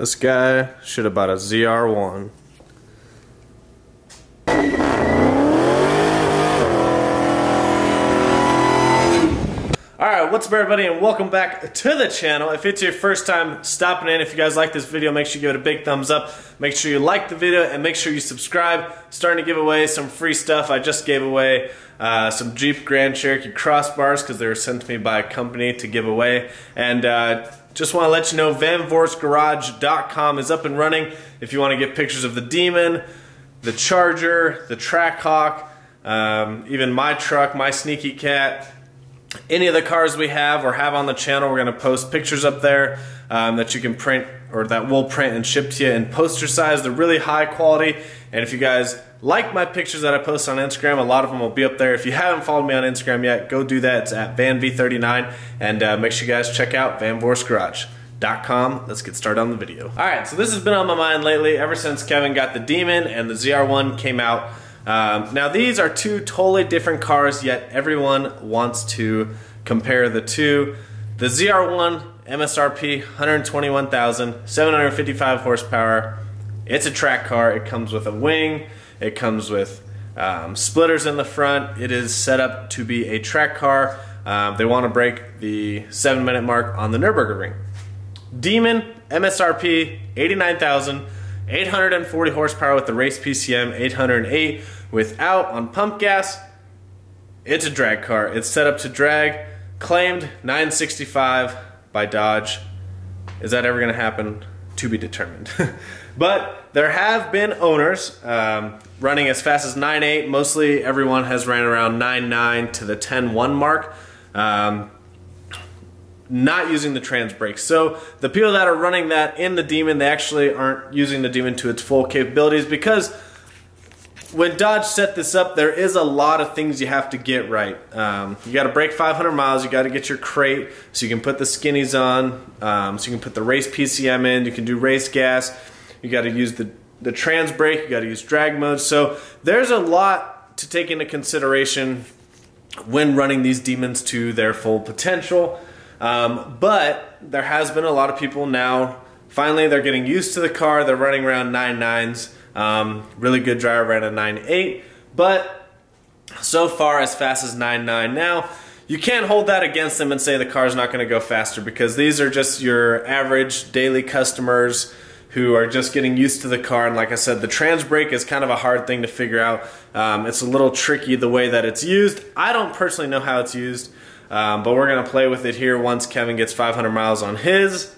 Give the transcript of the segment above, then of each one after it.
This guy should have bought a ZR1. Alright, what's up everybody and welcome back to the channel. If it's your first time stopping in, if you guys like this video, make sure you give it a big thumbs up. Make sure you like the video and make sure you subscribe. Starting to give away some free stuff. I just gave away uh, some Jeep Grand Cherokee crossbars because they were sent to me by a company to give away. And uh, just want to let you know VanVorisGarage.com is up and running. If you want to get pictures of the Demon, the Charger, the Trackhawk, um, even my truck, my Sneaky Cat, any of the cars we have or have on the channel, we're going to post pictures up there um, that you can print or that we'll print and ship to you in poster size. They're really high quality. And if you guys like my pictures that I post on Instagram, a lot of them will be up there. If you haven't followed me on Instagram yet, go do that. It's at VanV39. And uh, make sure you guys check out VanVorisGarage.com. Let's get started on the video. All right, so this has been on my mind lately ever since Kevin got the Demon and the ZR1 came out. Um, now these are two totally different cars, yet everyone wants to compare the two. The ZR1 MSRP 121,755 horsepower. It's a track car. It comes with a wing. It comes with um, splitters in the front. It is set up to be a track car. Um, they want to break the seven minute mark on the Nürburgring. Demon MSRP 89,000. 840 horsepower with the race PCM, 808 without on pump gas. It's a drag car. It's set up to drag. Claimed 965 by Dodge. Is that ever going to happen? To be determined. but there have been owners um, running as fast as 9.8. Mostly everyone has ran around 9.9 to the 10.1 mark. Um, not using the trans brake. So the people that are running that in the Demon, they actually aren't using the Demon to its full capabilities because when Dodge set this up, there is a lot of things you have to get right. Um, you got to brake 500 miles. You got to get your crate so you can put the skinnies on. Um, so you can put the race PCM in. You can do race gas. You got to use the the trans brake. You got to use drag mode. So there's a lot to take into consideration when running these demons to their full potential. Um, but there has been a lot of people now, finally they're getting used to the car, they're running around 9.9s. Um, really good driver ran a 9.8, but so far as fast as 9.9 now, you can't hold that against them and say the car's not going to go faster because these are just your average daily customers who are just getting used to the car. And like I said, the trans brake is kind of a hard thing to figure out. Um, it's a little tricky the way that it's used. I don't personally know how it's used. Um, but we're going to play with it here once Kevin gets 500 miles on his.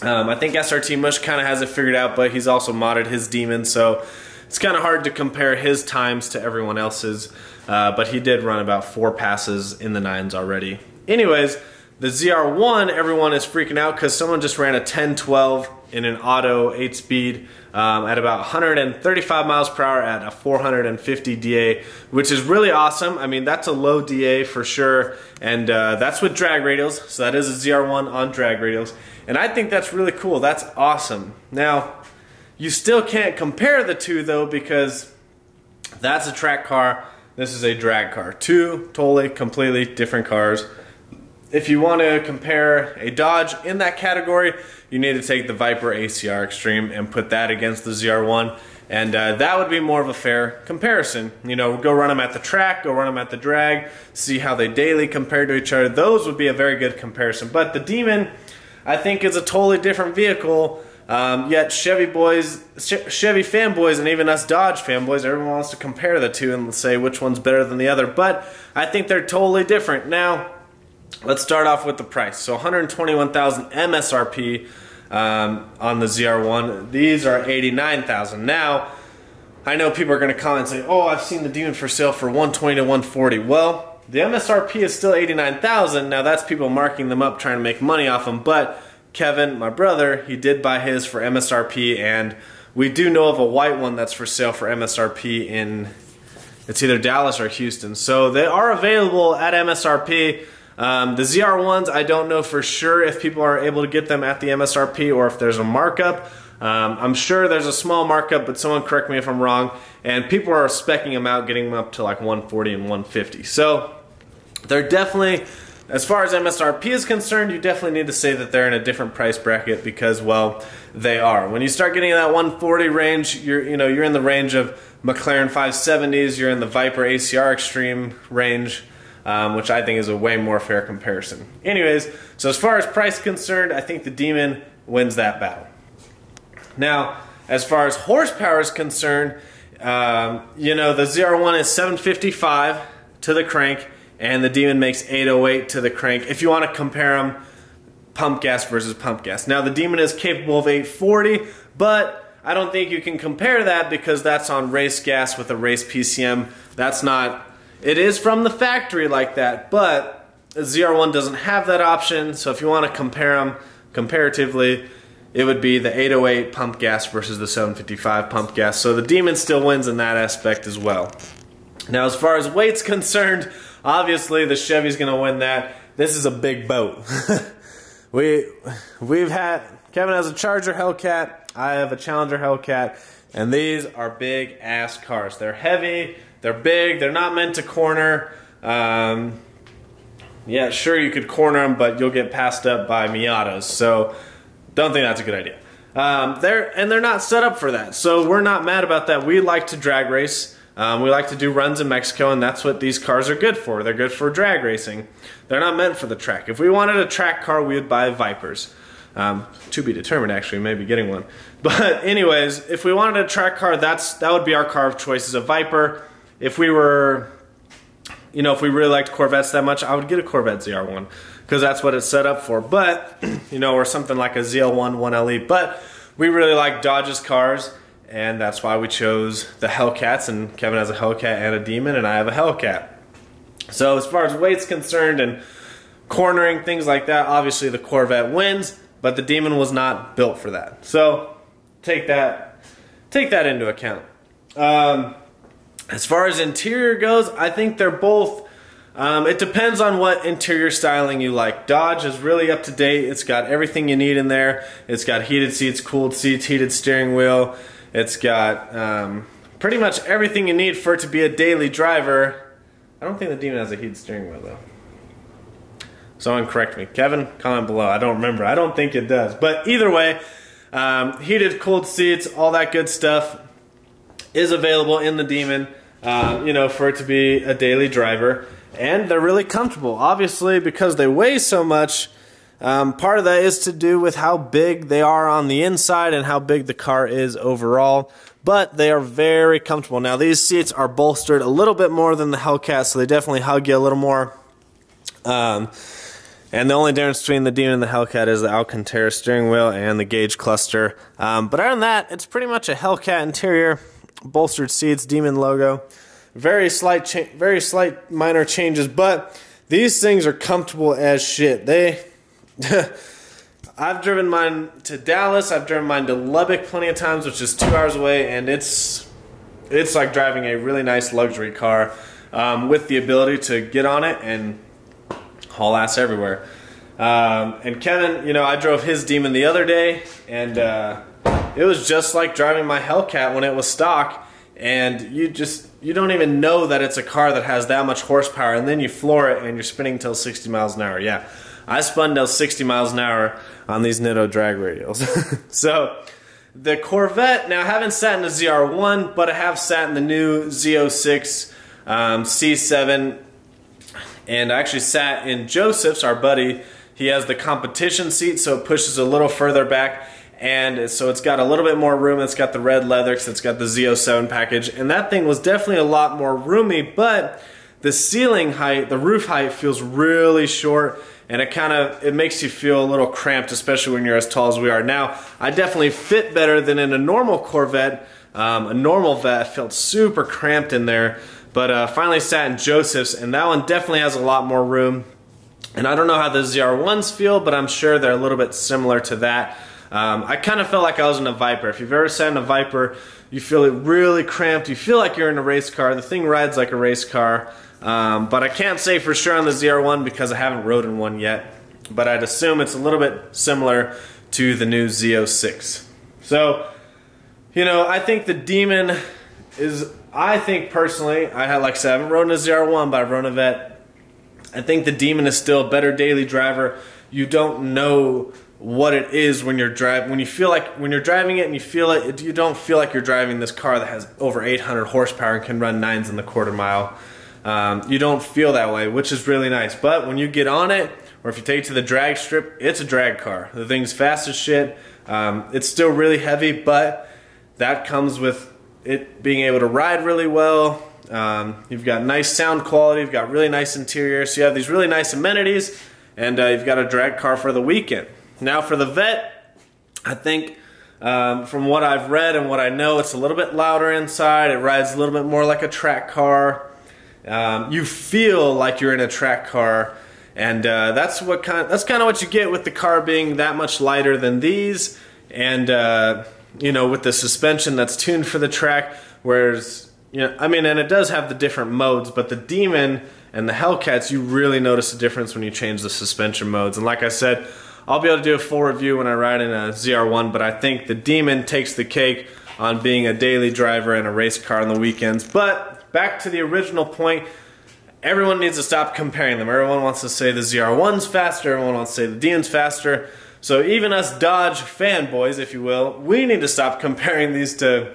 Um, I think SRT Mush kind of has it figured out, but he's also modded his Demon, so it's kind of hard to compare his times to everyone else's. Uh, but he did run about four passes in the nines already. Anyways, the ZR1, everyone is freaking out because someone just ran a 1012 in an auto 8-speed um, at about 135 miles per hour at a 450 DA, which is really awesome. I mean, that's a low DA for sure, and uh, that's with drag radials, so that is a ZR1 on drag radials, and I think that's really cool. That's awesome. Now, you still can't compare the two though because that's a track car, this is a drag car. Two totally, completely different cars if you want to compare a Dodge in that category, you need to take the Viper ACR Extreme and put that against the ZR1. And uh, that would be more of a fair comparison. You know, go run them at the track, go run them at the drag, see how they daily compare to each other. Those would be a very good comparison. But the Demon, I think, is a totally different vehicle. Um, yet Chevy boys, Chevy fanboys, and even us Dodge fanboys, everyone wants to compare the two and say which one's better than the other. But I think they're totally different. Now, Let's start off with the price. So 121,000 MSRP um, on the ZR1. These are 89,000. Now, I know people are going to comment and say, "Oh, I've seen the Demon for sale for 120 to 140." Well, the MSRP is still 89,000. Now that's people marking them up trying to make money off them, but Kevin, my brother, he did buy his for MSRP and we do know of a white one that's for sale for MSRP in it's either Dallas or Houston. So they are available at MSRP. Um, the ZR ones, I don't know for sure if people are able to get them at the MSRP or if there's a markup. Um, I'm sure there's a small markup, but someone correct me if I'm wrong. And people are specking them out, getting them up to like 140 and 150. So they're definitely as far as MSRP is concerned, you definitely need to say that they're in a different price bracket because, well, they are. When you start getting in that 140 range, you're you know you're in the range of McLaren 570s. You're in the Viper ACR Extreme range, um, which I think is a way more fair comparison. Anyways, so as far as price concerned, I think the Demon wins that battle. Now, as far as horsepower is concerned, um, you know the ZR1 is 755 to the crank and the Demon makes 808 to the crank. If you want to compare them, pump gas versus pump gas. Now the Demon is capable of 840, but I don't think you can compare that because that's on race gas with a race PCM. That's not, it is from the factory like that, but the ZR1 doesn't have that option, so if you want to compare them comparatively, it would be the 808 pump gas versus the 755 pump gas. So the Demon still wins in that aspect as well. Now as far as weight's concerned, Obviously, the Chevy's going to win that. This is a big boat. we we've had Kevin has a Charger Hellcat. I have a Challenger Hellcat, and these are big ass cars. They're heavy. They're big. They're not meant to corner. Um, yeah, sure you could corner them, but you'll get passed up by Miatas. So don't think that's a good idea. Um, they're and they're not set up for that. So we're not mad about that. We like to drag race. Um, we like to do runs in Mexico, and that's what these cars are good for. They're good for drag racing. They're not meant for the track. If we wanted a track car, we would buy Vipers. Um, to be determined, actually, maybe getting one. But anyways, if we wanted a track car, that's that would be our car of choice is a Viper. If we were, you know, if we really liked Corvettes that much, I would get a Corvette ZR1 because that's what it's set up for. But, you know, or something like a ZL1 1LE. But we really like Dodge's cars and that's why we chose the Hellcats, and Kevin has a Hellcat and a Demon, and I have a Hellcat. So as far as weight's concerned and cornering, things like that, obviously the Corvette wins, but the Demon was not built for that. So take that, take that into account. Um, as far as interior goes, I think they're both, um, it depends on what interior styling you like. Dodge is really up to date. It's got everything you need in there. It's got heated seats, cooled seats, heated steering wheel. It's got um, pretty much everything you need for it to be a daily driver. I don't think the Demon has a heated steering wheel though. Someone correct me. Kevin, comment below. I don't remember. I don't think it does. But either way, um, heated, cooled seats, all that good stuff is available in the Demon, uh, you know, for it to be a daily driver. And they're really comfortable. Obviously, because they weigh so much, um, part of that is to do with how big they are on the inside and how big the car is overall, but they are very comfortable. Now, these seats are bolstered a little bit more than the Hellcat, so they definitely hug you a little more. Um, and the only difference between the Demon and the Hellcat is the Alcantara steering wheel and the gauge cluster. Um, but other than that, it's pretty much a Hellcat interior, bolstered seats, Demon logo. Very slight, very slight minor changes, but these things are comfortable as shit. They I've driven mine to Dallas. I've driven mine to Lubbock plenty of times, which is two hours away, and it's it's like driving a really nice luxury car um, with the ability to get on it and haul ass everywhere. Um, and Kevin, you know, I drove his Demon the other day, and uh, it was just like driving my Hellcat when it was stock. And you just you don't even know that it's a car that has that much horsepower, and then you floor it and you're spinning till 60 miles an hour. Yeah. I spun down 60 miles an hour on these Nitto drag radials. so the Corvette, now I haven't sat in the ZR1, but I have sat in the new Z06 um, C7 and I actually sat in Joseph's, our buddy. He has the competition seat, so it pushes a little further back. And so it's got a little bit more room. It's got the red leather, because it's got the Z07 package. And that thing was definitely a lot more roomy, but the ceiling height, the roof height feels really short and it kind of it makes you feel a little cramped, especially when you're as tall as we are. Now, I definitely fit better than in a normal Corvette. Um, a normal vet felt super cramped in there, but uh, finally sat in Joseph's, and that one definitely has a lot more room. And I don't know how the ZR1s feel, but I'm sure they're a little bit similar to that. Um, I kind of felt like I was in a Viper. If you've ever sat in a Viper, you feel it really cramped. You feel like you're in a race car. The thing rides like a race car. Um, but I can't say for sure on the ZR1 because I haven't rode in one yet. But I'd assume it's a little bit similar to the new Z06. So, you know, I think the Demon is, I think personally, I had like I said, I haven't rode in a ZR1, but I've rode a. I think the Demon is still a better daily driver. You don't know what it is when you're driving when you feel like when you're driving it and you feel it you don't feel like you're driving this car that has over 800 horsepower and can run nines in the quarter mile um, you don't feel that way which is really nice. But when you get on it or if you take it to the drag strip it's a drag car. The thing's fast as shit. Um, it's still really heavy but that comes with it being able to ride really well. Um, you've got nice sound quality you've got really nice interior. So you have these really nice amenities and uh, you've got a drag car for the weekend. Now for the vet, I think um, from what I've read and what I know, it's a little bit louder inside. It rides a little bit more like a track car. Um, you feel like you're in a track car, and uh, that's what kind. Of, that's kind of what you get with the car being that much lighter than these, and uh, you know with the suspension that's tuned for the track. Whereas you know, I mean, and it does have the different modes, but the Demon and the Hellcats, you really notice a difference when you change the suspension modes. And like I said, I'll be able to do a full review when I ride in a ZR1, but I think the Demon takes the cake on being a daily driver and a race car on the weekends. But back to the original point, everyone needs to stop comparing them. Everyone wants to say the ZR1's faster, everyone wants to say the Demon's faster. So even us Dodge fanboys, if you will, we need to stop comparing these to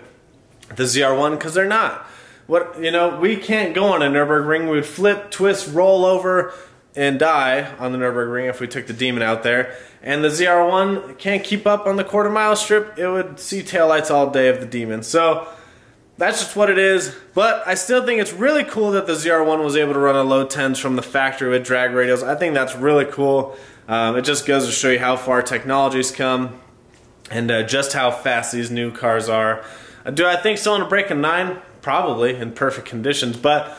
the ZR1 because they're not. What you know, we can't go on a Nürburgring. We would flip, twist, roll over, and die on the Nürburgring if we took the Demon out there. And the ZR1 can't keep up on the quarter mile strip. It would see taillights all day of the Demon. So that's just what it is. But I still think it's really cool that the ZR1 was able to run a low 10s from the factory with drag radials. I think that's really cool. Um, it just goes to show you how far technology's come and uh, just how fast these new cars are. Uh, do I think someone would break a 9? Probably in perfect conditions. But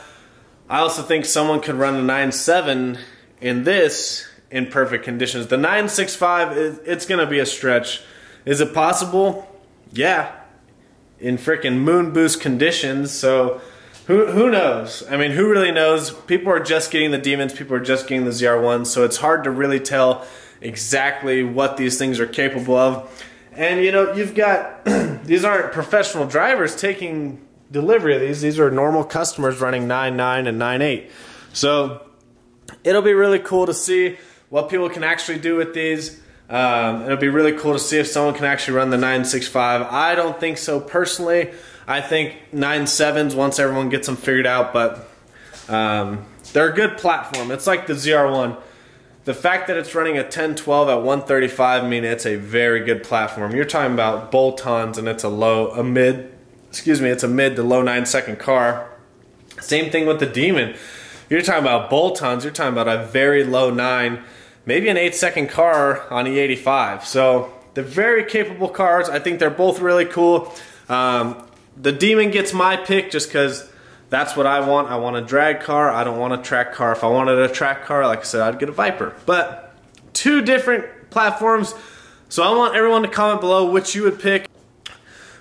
I also think someone could run a 9.7 in this in perfect conditions. The 9.65, it's going to be a stretch. Is it possible? Yeah. In freaking moon boost conditions. So who, who knows? I mean, who really knows? People are just getting the demons. People are just getting the ZR1. So it's hard to really tell exactly what these things are capable of. And you know, you've got, these aren't professional drivers taking delivery of these. These are normal customers running 9.9 and 9.8. So it'll be really cool to see what people can actually do with these. Um, it'll be really cool to see if someone can actually run the 965. I don't think so personally. I think 97s once everyone gets them figured out, but um, they're a good platform. It's like the ZR1. The fact that it's running a 1012 at 135, I mean, it's a very good platform. You're talking about bolt-ons and it's a low, a mid excuse me, it's a mid to low nine second car. Same thing with the Demon. You're talking about bolt-ons, you're talking about a very low nine, maybe an eight second car on E85. So they're very capable cars. I think they're both really cool. Um, the Demon gets my pick just because that's what I want. I want a drag car. I don't want a track car. If I wanted a track car, like I said, I'd get a Viper. But two different platforms. So I want everyone to comment below which you would pick.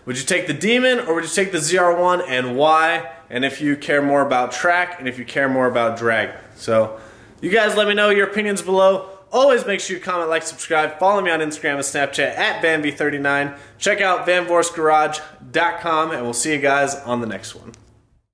Would you take the Demon or would you take the ZR1 and why? And if you care more about track and if you care more about drag. So you guys let me know your opinions below. Always make sure you comment, like, subscribe. Follow me on Instagram and Snapchat at VanV39. Check out VanVorisGarage.com and we'll see you guys on the next one.